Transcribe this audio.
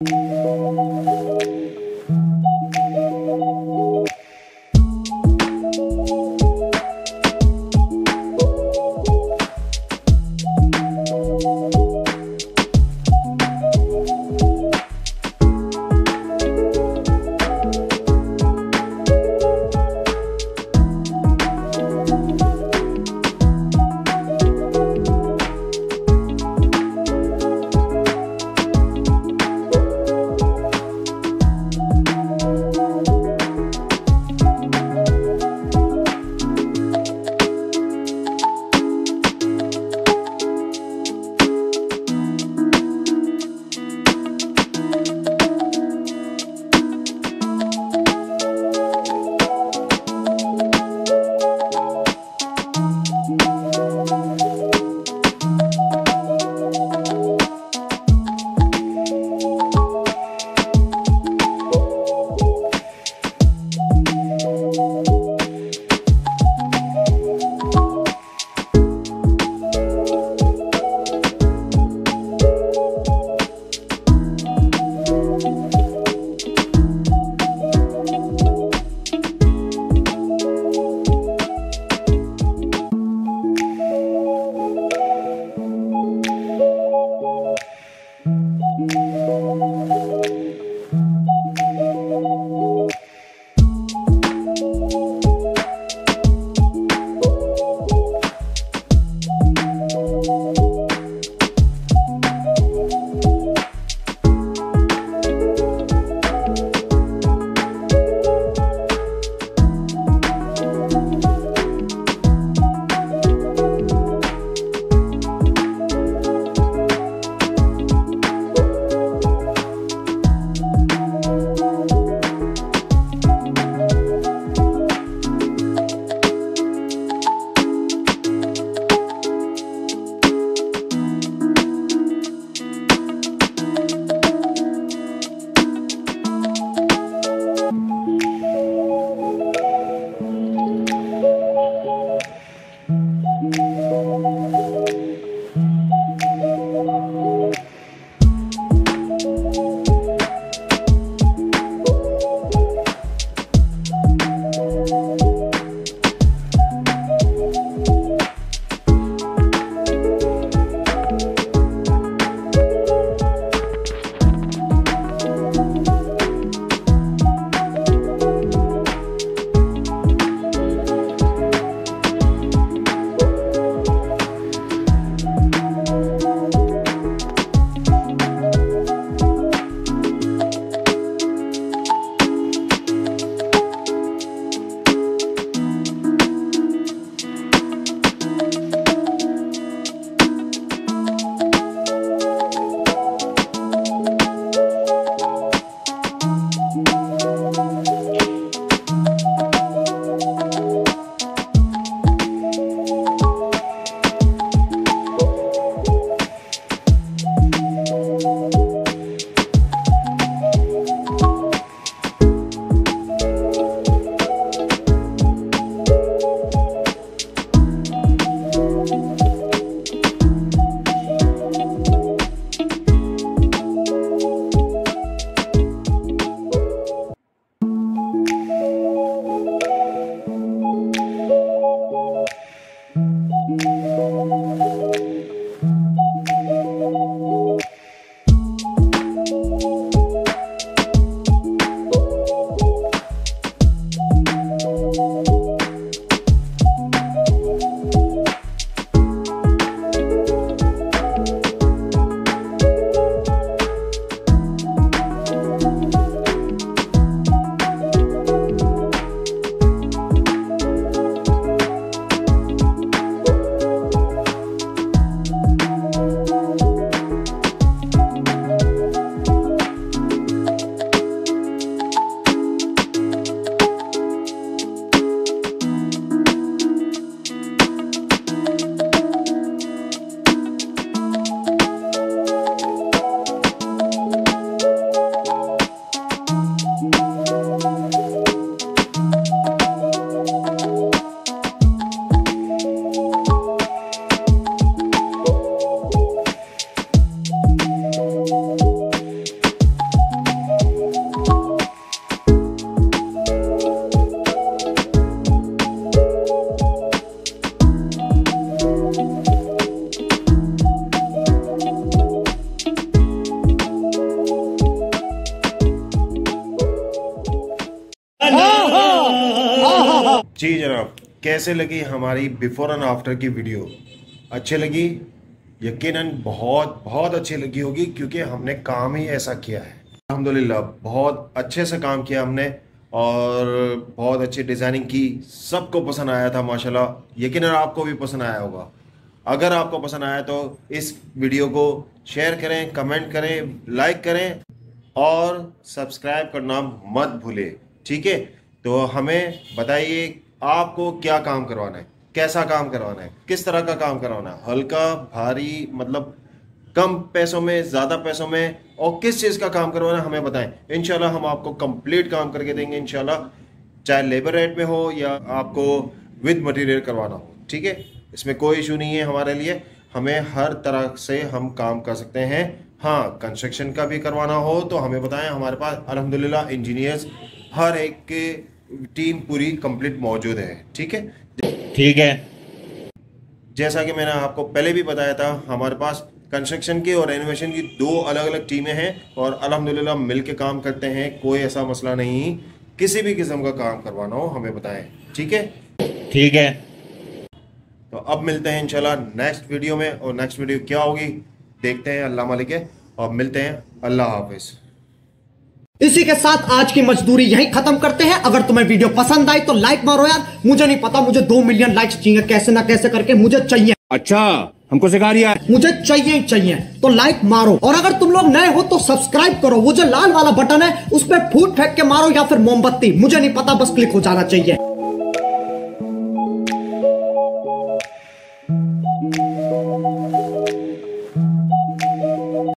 you जी जनाब, कैसे लगी हमारी बिफोर एंड आफ्टर की वीडियो अच्छी लगी? यकीनन बहुत बहुत अच्छी लगी होगी, क्योंकि हमने काम ही ऐसा किया है। अल्हम्दुलिल्लाह, बहुत अच्छे से काम किया हमने, और बहुत अच्छी डिज़ाइनिंग की। सबको पसंद आया था, माशाल्लाह। यकीनन आपको भी पसंद आया होगा। अगर आपको पसंद आया तो इस वीडियो को शेयर करें कमेंट करें लाइक करें, और सब्सक्राइब करना मत भूलें। ठीक है? तो हमें बताइए आपको क्या काम करवाना है? कैसा काम करवाना है? किस तरह का काम करवाना है? हल्का, भारी मतलब कम पैसों में, ज़्यादा पैसों में, और किस चीज़ का काम करवाना है हमें बताएँ। इनशाला हम आपको कंप्लीट काम करके देंगे इनशाला चाहे लेबर रेट में हो या आपको विद मटेरियल करवाना हो, ठीक है? इसमें कोई इशू नहीं है हमारे लिए। हमें हर तरह से हम काम कर सकते हैं। हाँ कंस्ट्रक्शन का भी करवाना हो तो हमें बताएँ। हमारे पास, अल्हम्दुलिल्लाह इंजीनियर्स हर एक के टीम पूरी कंप्लीट मौजूद है ठीक है? ठीक है। जैसा कि मैंने आपको पहले भी बताया था हमारे पास कंस्ट्रक्शन की और रेनोवेशन की दो अलग अलग टीमें हैं और अल्हम्दुलिल्लाह मिल के काम करते हैं कोई ऐसा मसला नहीं। किसी भी किस्म का काम करवाना हो हमें बताएँ ठीक है? ठीक है। तो अब मिलते हैं इंशाल्लाह नेक्स्ट वीडियो में और नेक्स्ट वीडियो क्या होगी देखते हैं अल्लाह मालिक है। और मिलते हैं अल्लाह हाफिज़। इसी के साथ आज की मजदूरी यही खत्म करते हैं। अगर तुम्हें वीडियो पसंद आई तो लाइक मारो यार। मुझे नहीं पता मुझे दो मिलियन लाइक्स चाहिए। कैसे ना कैसे करके मुझे चाहिए। अच्छा हमको सिखा रही है मुझे चाहिए ही चाहिए। तो लाइक मारो। और अगर तुम लोग नए हो तो सब्सक्राइब करो। वो जो लाल वाला बटन है उस पर फूट फेंक के मारो या फिर मोमबत्ती। मुझे नहीं पता बस क्लिक हो जाना चाहिए।